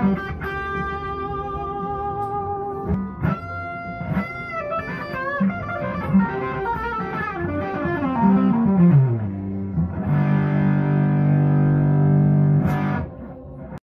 Música